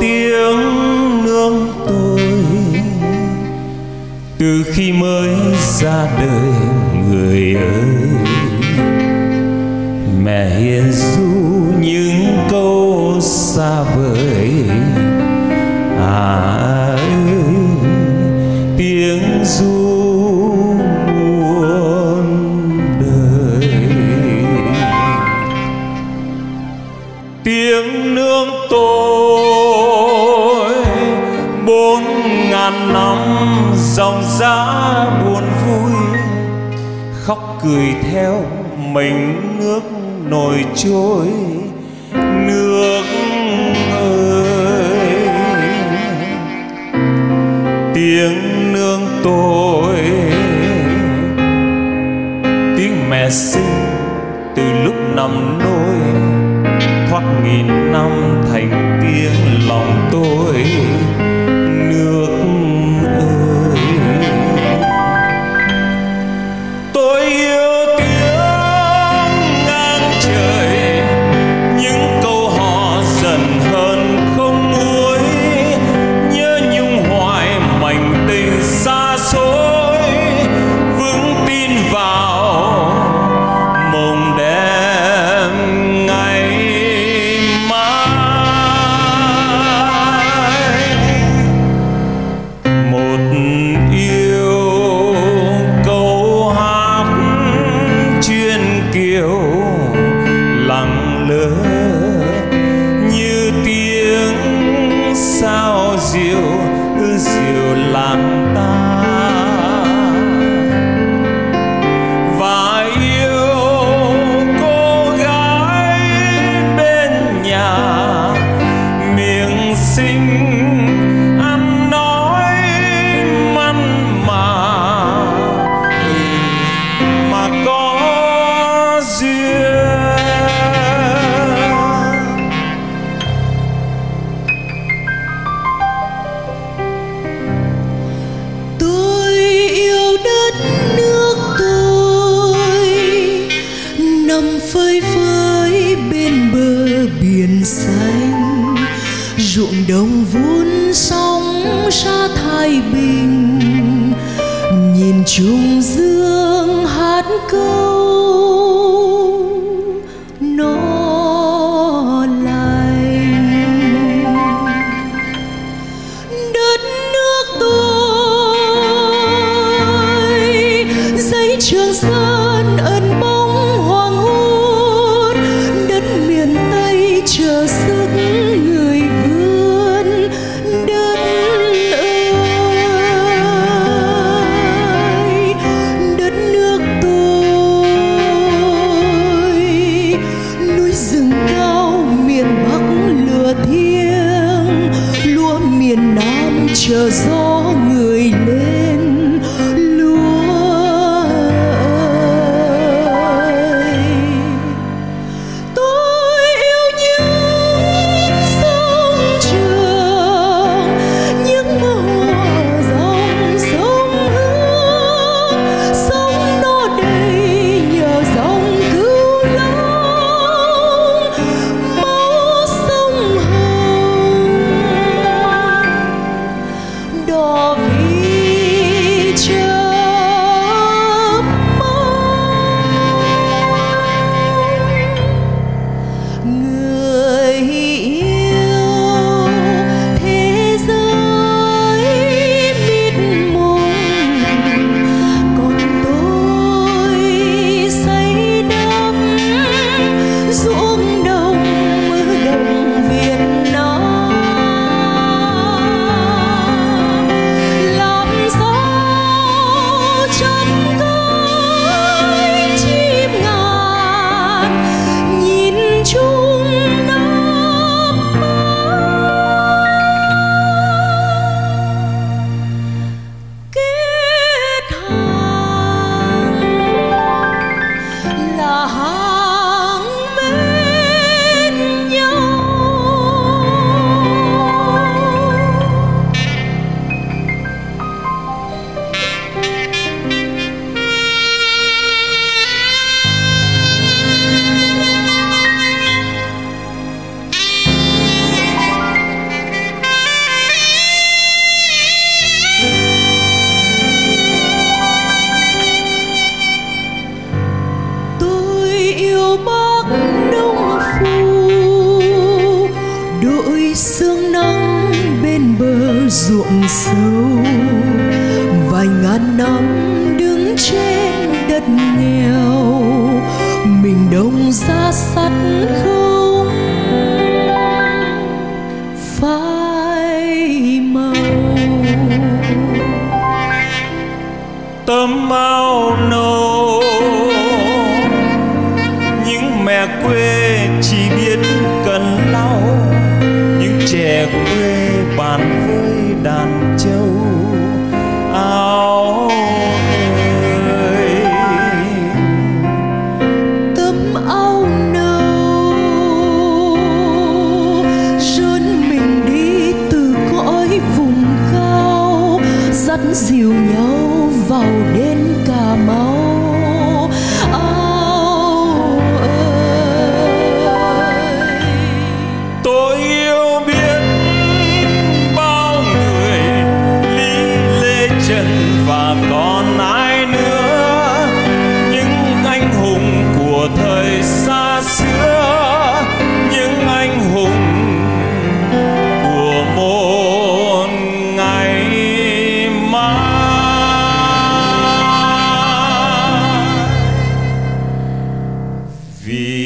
tiếng nương tôi từ khi mới ra đời người ơi, mẹ hiền du những câu xa vời. À ơi, tiếng du khóc cười theo mình nước nổi trôi. Nước ơi, tiếng nương tôi, tiếng mẹ sinh từ lúc nằm nôi, thoát nghìn năm thành tiếng lòng tôi. biển xanh ruộng đồng vun sóng xa thái bình. Nhìn trùng dương hát câu 送 sâu. Vài ngàn năm đứng trên đất nghèo, mình đông ra sắt không phai màu. Tấm áo nâu, những mẹ quê chỉ biết cần lau những trẻ quê bàn với đàn vi